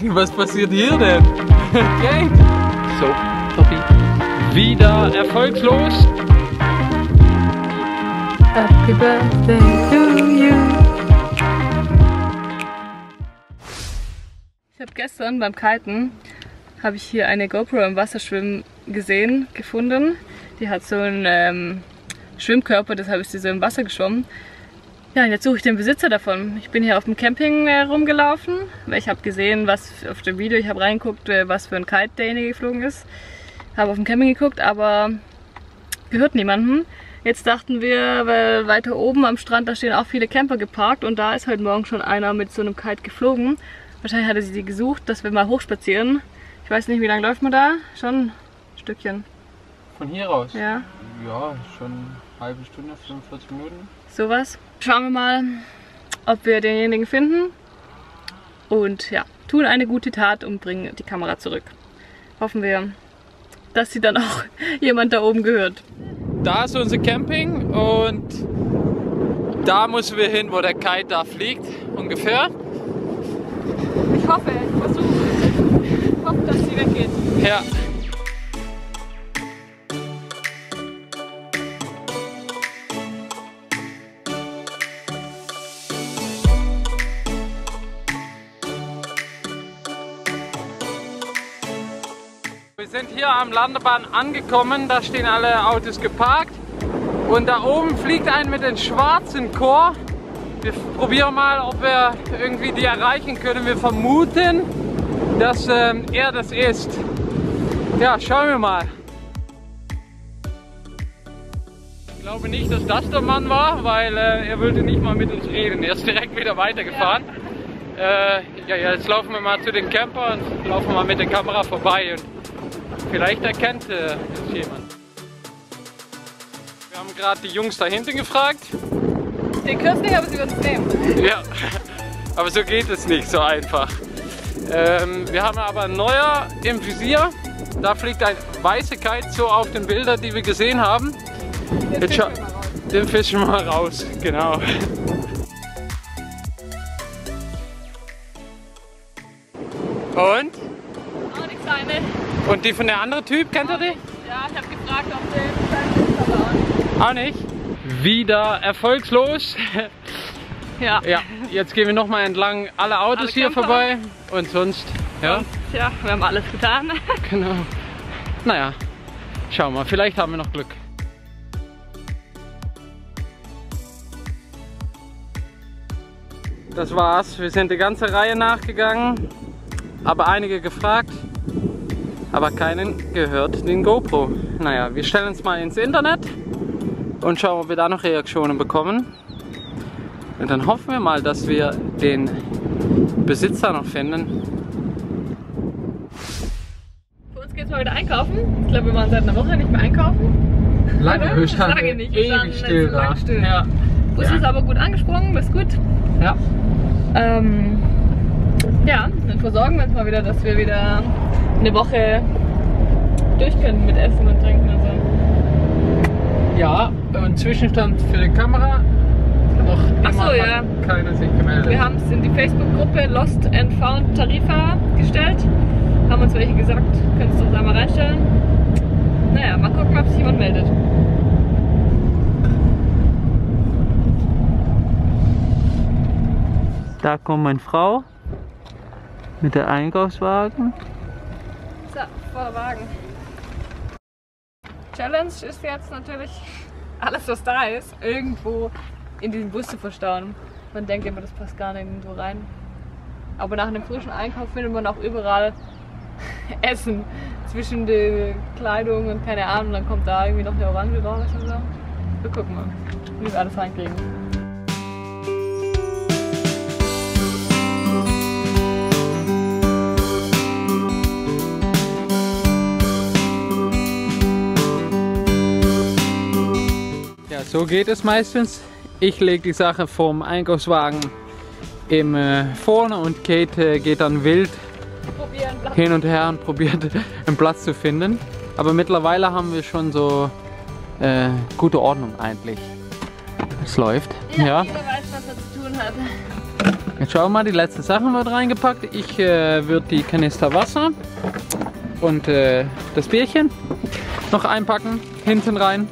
Was passiert hier denn? Okay. So, Tobi. Wieder erfolgslos. Happy Birthday to you. Ich habe gestern beim Kiten habe ich hier eine GoPro im Wasserschwimmen gesehen, gefunden. Die hat so einen ähm, Schwimmkörper, deshalb ist sie so im Wasser geschwommen. Ja, und jetzt suche ich den Besitzer davon. Ich bin hier auf dem Camping äh, rumgelaufen, weil ich habe gesehen, was auf dem Video, ich habe reingeguckt, äh, was für ein Kite derjenige geflogen ist. Habe auf dem Camping geguckt, aber gehört niemandem. Jetzt dachten wir, weil weiter oben am Strand, da stehen auch viele Camper geparkt und da ist heute Morgen schon einer mit so einem Kite geflogen. Wahrscheinlich hatte sie die gesucht, dass wir mal hochspazieren. Ich weiß nicht, wie lange läuft man da? Schon ein Stückchen. Von hier aus? Ja, Ja, schon eine halbe Stunde, 45 Minuten. Sowas. Schauen wir mal, ob wir denjenigen finden. Und ja, tun eine gute Tat und bringen die Kamera zurück. Hoffen wir, dass sie dann auch jemand da oben gehört. Da ist unser Camping und da müssen wir hin, wo der Kite da fliegt, ungefähr. Ich hoffe, ich versuche. Ich hoffe, dass sie weggeht. Ja. Sind hier am Landebahn angekommen, da stehen alle Autos geparkt und da oben fliegt ein mit dem schwarzen Chor. Wir probieren mal, ob wir irgendwie die erreichen können. Wir vermuten, dass ähm, er das ist. Ja, schauen wir mal. Ich glaube nicht, dass das der Mann war, weil äh, er wollte nicht mal mit uns reden. Er ist direkt wieder weitergefahren. Äh, ja, ja, jetzt laufen wir mal zu den Camper und laufen mal mit der Kamera vorbei. Und vielleicht erkennt äh, es jemand. Wir haben gerade die Jungs da hinten gefragt. Den Kurs nicht, aber sie wird es nehmen. Ja, aber so geht es nicht so einfach. Ähm, wir haben aber ein neuer im Visier. Da fliegt ein weißer Kite so auf den Bildern, die wir gesehen haben. Jetzt schau, den fischen wir mal raus, genau. Und? Und die von der andere Typ, kennt ihr die? Ja, ich habe gefragt, ob der auch nicht. Auch nicht. Wieder erfolgslos. Ja. Ja, jetzt gehen wir nochmal entlang alle Autos Alle hier vorbei und sonst, ja. Tja, wir haben alles getan. Genau. Naja, schauen wir, vielleicht haben wir noch Glück. Das war's. Wir sind die ganze Reihe nachgegangen, aber einige gefragt, aber keinen gehört den GoPro. Naja, wir stellen es mal ins Internet und schauen, ob wir da noch Reaktionen bekommen. Und dann hoffen wir mal, dass wir den Besitzer noch finden. Für uns geht's heute einkaufen. Ich glaube, wir waren seit einer Woche nicht mehr einkaufen. Lange, wir standen Lange nicht. Wir standen ewig still da. still. Ja. Bus Ja. ist aber gut angesprungen, ist gut. Ja. Ähm, ja, dann versorgen wir uns mal wieder, dass wir wieder eine Woche durch können mit Essen und Trinken und so. Ja, und Zwischenstand für die Kamera. Noch Ach so, immer ja. keiner sich gemeldet. Wir haben es in die Facebook-Gruppe Lost and Found Tarifa gestellt. Haben uns welche gesagt, könntest du uns einmal reinstellen. Naja, mal gucken, ob sich jemand meldet. Da kommt meine Frau mit der Einkaufswagen. Voller Wagen. Challenge ist jetzt natürlich, alles was da ist, irgendwo in diesen Bus zu verstauen. Man denkt immer, das passt gar nicht irgendwo rein. Aber nach einem frischen Einkauf findet man auch überall Essen zwischen der Kleidung und keine Ahnung. Dann kommt da irgendwie noch eine Orange raus oder so. Wir gucken mal, wie wir alles reinkriegen. So geht es meistens. Ich lege die Sache vom Einkaufswagen im äh, vorne und Kate äh, geht dann wild hin und her und probiert einen Platz zu finden. Aber mittlerweile haben wir schon so äh, gute Ordnung eigentlich. Es läuft. Ja. Jeder weiß, was er zu tun hat. Jetzt schauen wir mal, die letzten Sachen wird reingepackt. Ich äh, würde die Kanister Wasser und äh, das Bierchen noch einpacken, hinten rein.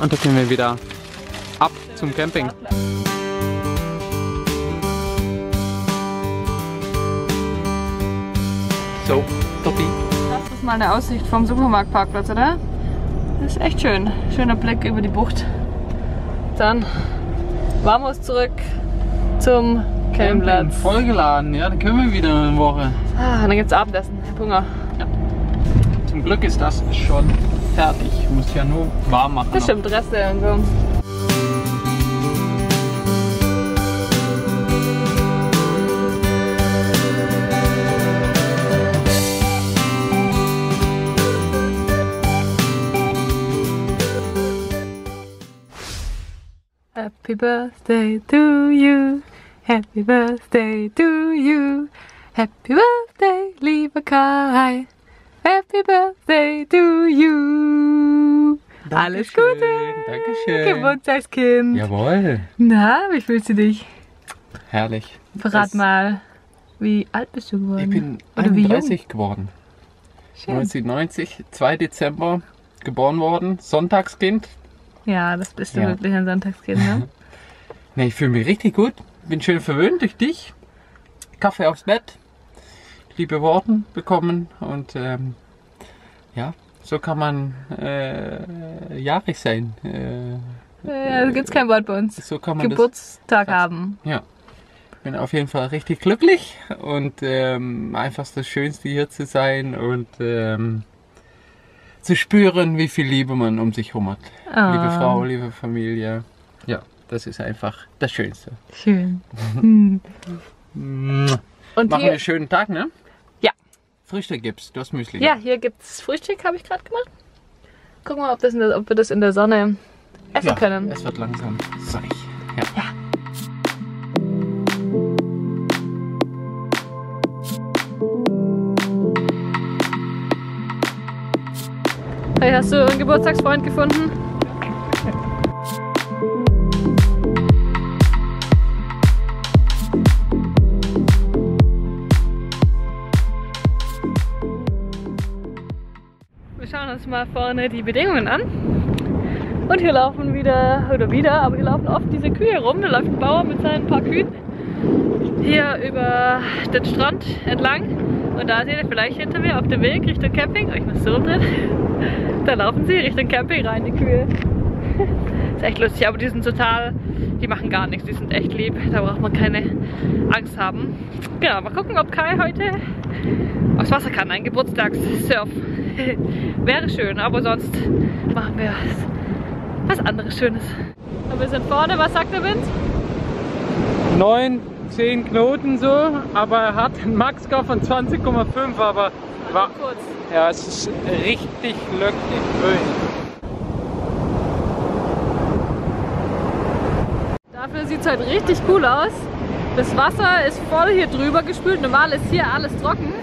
Und dann gehen wir wieder ab zum Camping. So, Topi. Das ist mal eine Aussicht vom Supermarktparkplatz, oder? Das ist echt schön. Schöner Blick über die Bucht. Dann vamos zurück zum Campingplatz. Vollgeladen, ja, dann können wir wieder eine Woche. Ah, dann gibt's Abendessen. Ich hab Hunger. Zum Glück ist das schon fertig. Ich muss ja nur warm machen. Das stimmt, Reste und so. Happy birthday to you. Happy birthday to you. Happy birthday, lieber Kai. Happy birthday to you. Alles Gute. Dankeschön. Geburtstagskind. Jawohl. Na, wie fühlst du dich? Herrlich. Verrat Das- mal, wie alt bist du geworden? Ich bin Oder wie jung? 31 geworden. Schön. 1990, 2 Dezember geboren worden. Sonntagskind. Ja, das bist du Ja. wirklich ein Sonntagskind, ne? Ne, ich fühle mich richtig gut. Bin schön verwöhnt durch dich. Kaffee aufs Bett. Liebe Worten bekommen. Und ähm, ja, so kann man äh, jahrig sein. Äh, ja, da gibt's kein Wort bei uns. so kann man das Geburtstag haben. Ja. Bin auf jeden Fall richtig glücklich und ähm, einfach das Schönste hier zu sein und ähm, zu spüren, wie viel Liebe man um sich herum hat. Ah, Liebe Frau, liebe Familie. Ja, das ist einfach das Schönste. Schön. Hm. Und Machen wir einen schönen Tag, ne? Ja. Frühstück gibt's, du hast Müsli. ja, hier gibt's Frühstück, habe ich gerade gemacht. Gucken wir mal, ob, der, ob wir das in der Sonne essen ja, können. Es wird langsam sonnig. Ja. Hey, hast du einen Geburtstagsfreund gefunden? Mal vorne die Bedingungen an. Und hier laufen wieder, oder wieder, aber hier laufen oft diese Kühe rum. Da läuft ein Bauer mit seinen paar Kühen hier über den Strand entlang. Und da seht ihr vielleicht hinter mir auf dem Weg Richtung Camping. Oh, ich muss so drin. Da laufen sie Richtung Camping rein, die Kühe. Ist echt lustig, aber die sind total, die machen gar nichts, die sind echt lieb. Da braucht man keine Angst haben. Genau, mal gucken, ob Kai heute aufs Wasser kann. Ein Geburtstagssurf. Wäre schön, aber sonst machen wir was anderes Schönes. Wir sind vorne, was sagt der Wind? 9, 10 Knoten so, aber er hat einen Maxgau von 20,5, aber war, Kurz. ja, es ist richtig löckig Föhn. Dafür sieht es heute richtig cool aus. Das Wasser ist voll hier drüber gespült. Normal ist hier alles trocken.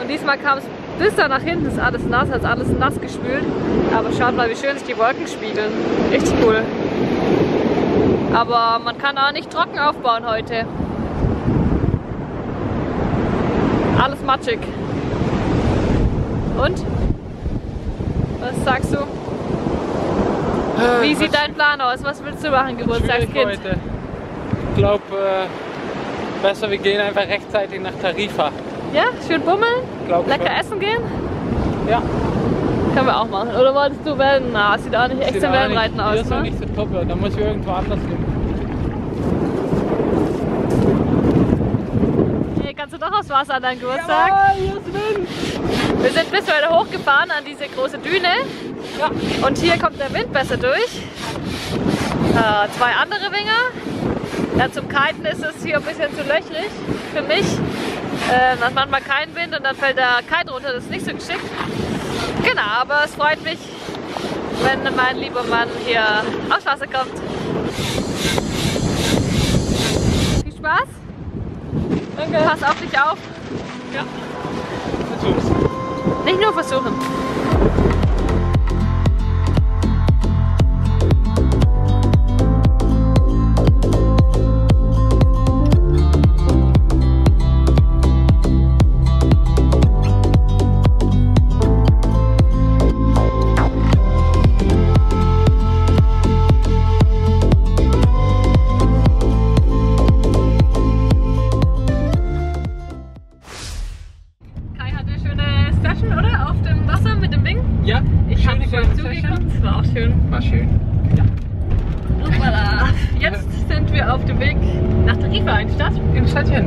Und diesmal kam es bis da nach hinten, ist alles nass, hat alles nass gespült. Aber schaut mal, wie schön sich die Wolken spiegeln. Richtig cool. Aber man kann auch nicht trocken aufbauen heute. Alles matschig. Und? Was sagst du? Wie sieht dein Plan aus? Was willst du machen, Schwierig Geburtstagskind? heute. Ich glaube, äh, besser wir gehen einfach rechtzeitig nach Tarifa. Ja, schön bummeln, Glaub lecker schon. essen gehen. Ja. Können wir auch machen. Oder wolltest du Wellen? Na, sieht auch nicht echt Sieht zum auch Wellenreiten aus, ist noch ne? nicht so top, da muss ich irgendwo anders hin. Hier kannst du doch aufs Wasser an deinem Geburtstag. hier ist Wind! Wir sind bis weiter hochgefahren an diese große Düne. Ja. Und hier kommt der Wind besser durch. Äh, zwei andere Winger. Ja, zum Kiten ist es hier ein bisschen zu löchrig für mich. Äh, hat manchmal keinen Wind und dann fällt der Kite runter. Das ist nicht so geschickt. Genau, aber es freut mich, wenn mein lieber Mann hier aufs Wasser kommt. Viel Spaß. Danke. Pass auf dich auf. Versuch's. Nicht nur versuchen.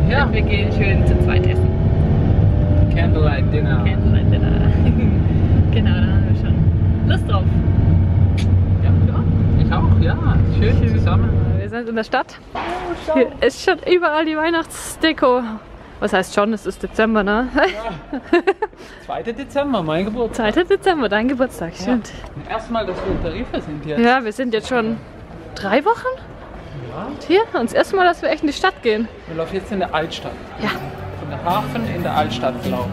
Ja. Und wir gehen schön zu zweit essen. Candlelight Dinner. Candlelight Dinner. genau, da haben wir schon Lust drauf. Ja, ich auch, ja. Schön, zusammen. Wir sind in der Stadt. Hier ist schon überall die Weihnachtsdeko. Was heißt schon? Es ist Dezember, ne? 2. Dezember, mein Geburtstag. 2. Dezember, dein Geburtstag, stimmt. Erstmal, dass wir in Tarife sind hier. Ja, wir sind jetzt schon drei Wochen Ja. hier. Und das erste Mal, dass wir echt in die Stadt gehen. Wir laufen jetzt in der Altstadt. Ja. Von der Hafen in der Altstadt gelaufen.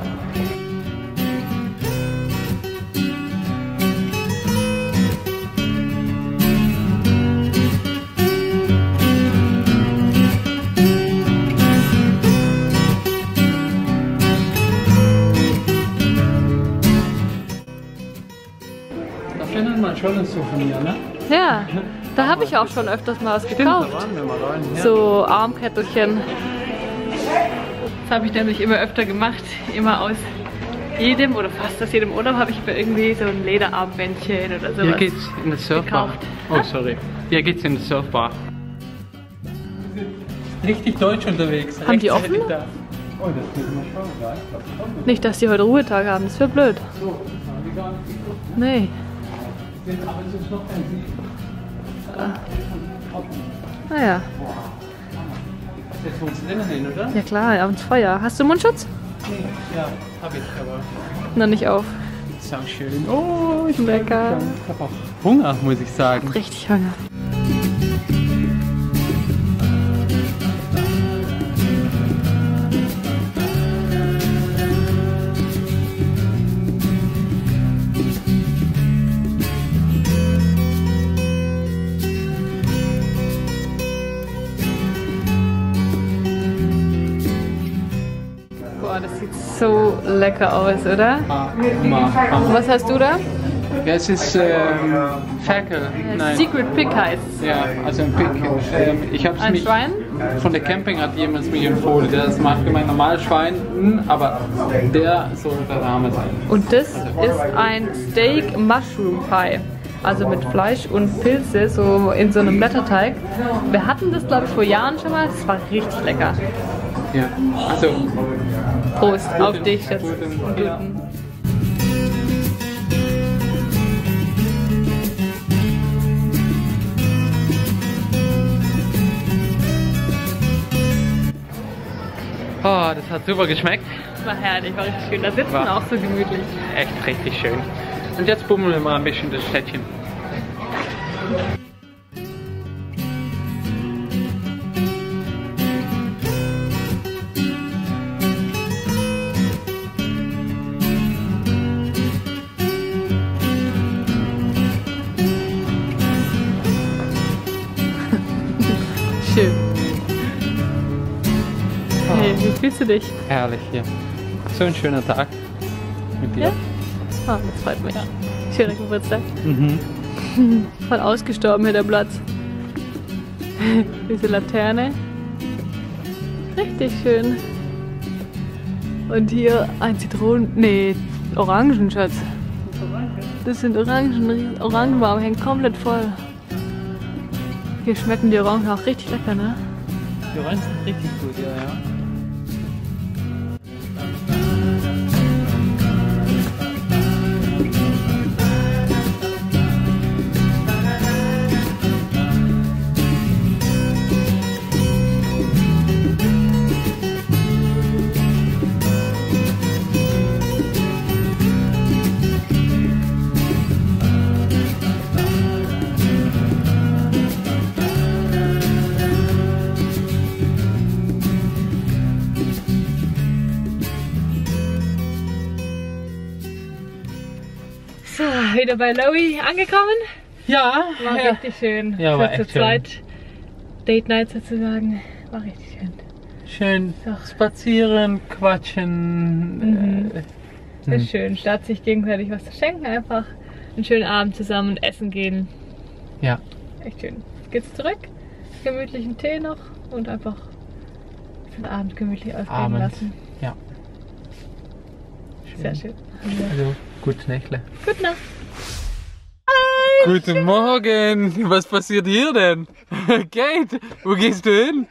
Da findet man schon ein Souvenir, ne? Ja, da habe ich auch schon öfters mal was gekauft. da waren wir mal rein. Ja. So Armkettelchen. Das habe ich nämlich immer öfter gemacht. Immer aus jedem oder fast aus jedem Urlaub habe ich mir irgendwie so ein Lederarmbändchen oder sowas. Hier geht's in die Surfbar. gekauft. Oh, sorry. Hier geht's in die Surfbar. Richtig deutsch unterwegs. Haben die offen? Da. Oh, das müssen wir schauen. Ja, ich glaub schon. Nicht, dass die heute Ruhetag haben, das wäre blöd. So, das haben die gar nicht geguckt. Nee. Sind aber es ist noch ein Sie. Naja, Jetzt muss drinnen hin, oder? ja klar, abends Feuer. Hast du Mundschutz? Nee, ja, hab ich aber. Noch nicht auf. Sau schön. Oh, ich Lecker. Ich hab auch Hunger, muss ich sagen. Richtig Hunger. Lecker aus, oder? Was hast du da? Ja, es ist ähm, Ferkel. Nein. Secret Pick heißt Ja, also ein Pick. Ich hab's Ein mich Schwein? von der Camping hat jemand mir empfohlen. Der ist macht gemeint normal Schwein, hm, aber der soll der Name sein. Und das ist ein Steak Mushroom Pie. Also mit Fleisch und Pilze, so in so einem Blätterteig. Wir hatten das, glaube ich, vor Jahren schon mal. Das war richtig lecker. Ja. Also, Prost auf dich, Schatz. guten-. Oh, das hat super geschmeckt. Das war herrlich, war richtig schön. Da sitzen War- auch so gemütlich. Echt richtig schön. Und jetzt bummeln wir mal ein bisschen das Städtchen. Fühlst du dich? Herrlich hier. So ein schöner Tag mit dir. Ja? Ah, das freut mich. Schöner Geburtstag. Mhm. Voll ausgestorben hier der Platz. Diese Laterne. Richtig schön. Und hier ein Zitronen... Nee, Orangenschatz. Das sind Orangen. Orangenbaum hängt komplett voll. Hier schmecken die Orangen auch richtig lecker, ne? Die Orangen sind richtig gut, ja, ja. Wieder bei Lowy angekommen. Ja, War ja. richtig schön. Ja, war echt zweit. Date Night sozusagen. War richtig schön. Schön Doch. spazieren, quatschen. Mhm. Äh, Ist schön, statt sich gegenseitig was zu schenken, einfach einen schönen Abend zusammen und essen gehen. ja, Echt schön. Jetzt geht's zurück, gemütlichen Tee noch und einfach den Abend gemütlich ausgehen Abend. lassen. ja. Sehr schön. Also, gute Nächte. Gute Nacht. Guten Morgen. Was passiert hier denn? Kate, wo gehst du hin?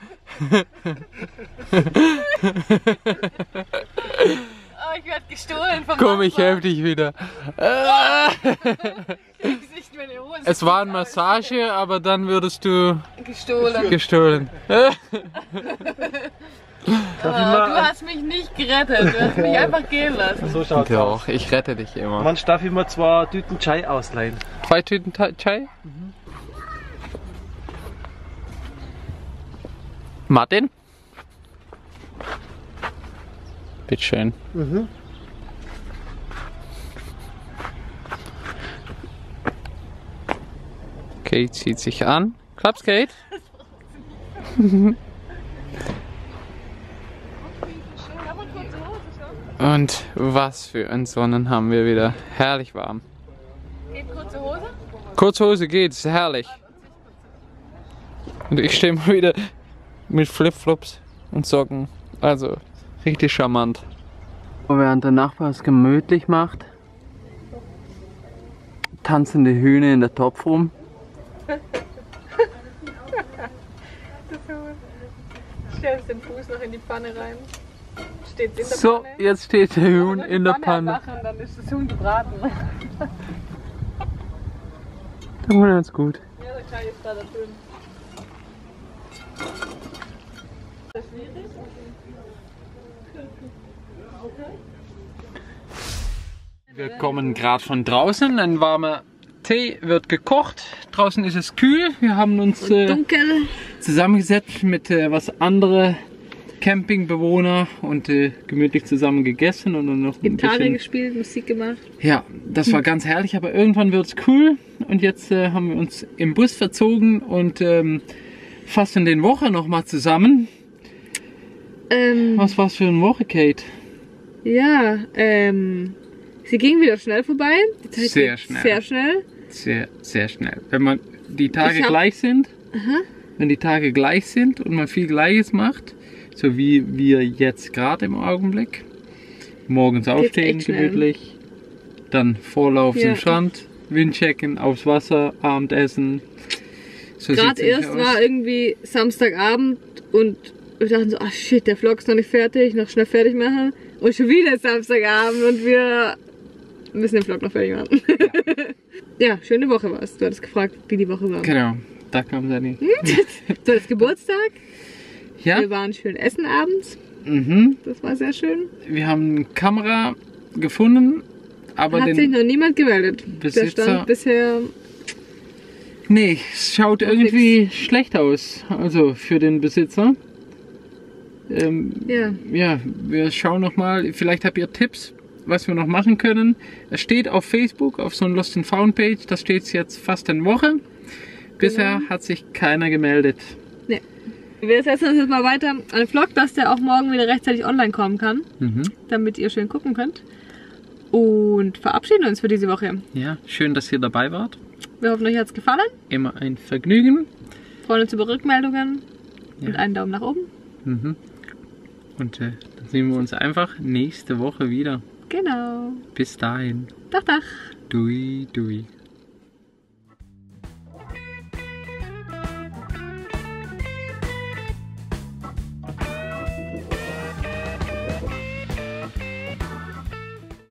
Oh, ich werde gestohlen vom Komm, ich helfe dich wieder. Es war eine Massage, aber dann würdest du gestohlen. gestohlen. Oh, du hast mich nicht gerettet. Du hast mich einfach gehen lassen. So schaut's aus. Doch, ich rette dich immer. Man darf immer zwei Tüten Chai ausleihen. Zwei Tüten Chai? Martin? Bitteschön. Kate zieht sich an. Klapp's, Kate? Und was für ein Sonnen haben wir wieder. Herrlich warm. Geht kurze Hose? Kurze Hose geht, ist herrlich. Und ich stehe mal wieder mit Flipflops und Socken. Also, richtig charmant. Während der Nachbar es gemütlich macht, tanzende Hühner in der Topf rum. Stellst den Fuß noch in die Pfanne rein. Steht's in der So, Pfanne? jetzt steht der Huhn in der Panne. Machen, dann ist das Huhn gebraten. Der Huhn ist gut. Ja, der Kai ist da da drin. Das ist schwierig. Wir kommen gerade von draußen. Ein warmer Tee wird gekocht. Draußen ist es kühl. Wir haben uns äh, zusammengesetzt mit äh, was andere Campingbewohner und äh, gemütlich zusammen gegessen und dann noch Gitarre bisschen. gespielt, Musik gemacht. Ja, das war ganz herrlich, aber irgendwann wird es cool und jetzt äh, haben wir uns im Bus verzogen und ähm, fassen den Woche nochmal zusammen. Ähm, Was war's für eine Woche, Kate? ja, ähm, sie ging wieder schnell vorbei. Sehr schnell. Sehr schnell. Sehr, sehr schnell. Wenn man die Tage hab- gleich sind, wenn die Tage gleich sind und man viel Gleiches macht, so wie wir jetzt gerade im Augenblick, morgens aufstehen, gemütlich, dann Vorlauf Ja. zum Strand, Windchecken, aufs Wasser, Abendessen. So Gerade erst aus. war irgendwie Samstagabend und wir dachten so, ah shit, der Vlog ist noch nicht fertig, noch schnell fertig machen. Und schon wieder Samstagabend und wir müssen den Vlog noch fertig machen. Ja, schöne Woche war es. Du hattest gefragt, wie die Woche war. Genau, da kam Danny. Du hattest Geburtstag. Ja, Wir waren schön essen abends. mhm. Das war sehr schön. wir haben eine Kamera gefunden, aber Hat sich den. noch niemand gemeldet. Der Besitzer- stand bisher. Nee, es schaut irgendwie schlecht aus. Also für den Besitzer. Ähm, Ja. ja, wir schauen noch mal. Vielleicht habt ihr Tipps, was wir noch machen können. Es steht auf Facebook, auf so einer Lost and Found Page. Da steht es jetzt fast eine Woche. Bisher Genau. hat sich keiner gemeldet. Wir setzen uns jetzt mal weiter an den Vlog, dass der auch morgen wieder rechtzeitig online kommen kann, Mhm. damit ihr schön gucken könnt. Und verabschieden uns für diese Woche. Ja, schön, dass ihr dabei wart. Wir hoffen, euch hat es gefallen. Immer ein Vergnügen. Freuen uns über Rückmeldungen und Ja. einen Daumen nach oben. Mhm. Und äh, dann sehen wir uns einfach nächste Woche wieder. Genau. Bis dahin. Dach, dach. Dui, dui.